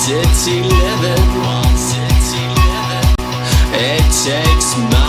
city living. It takes my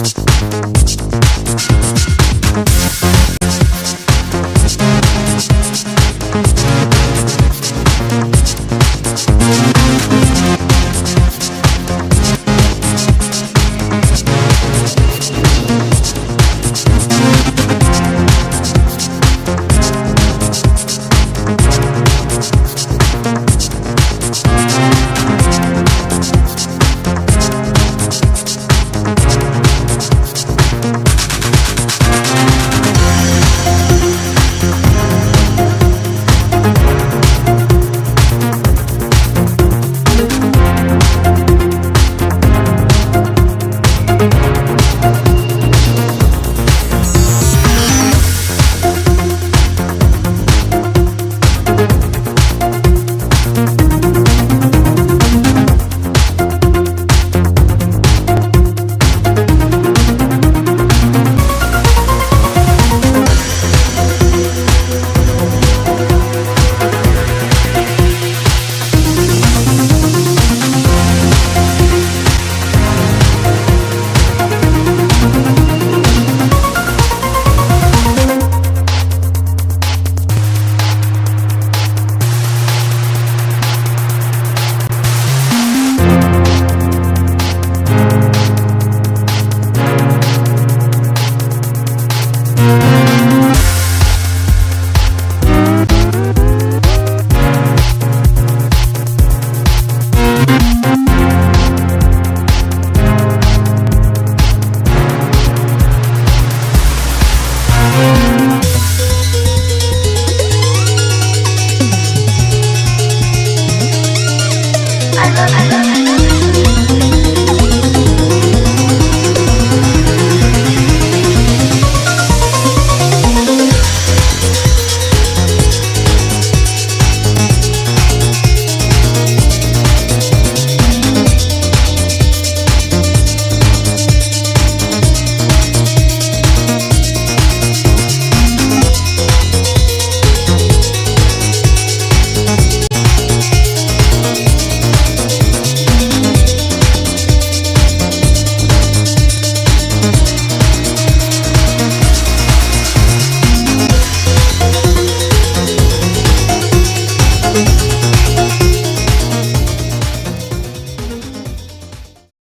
Música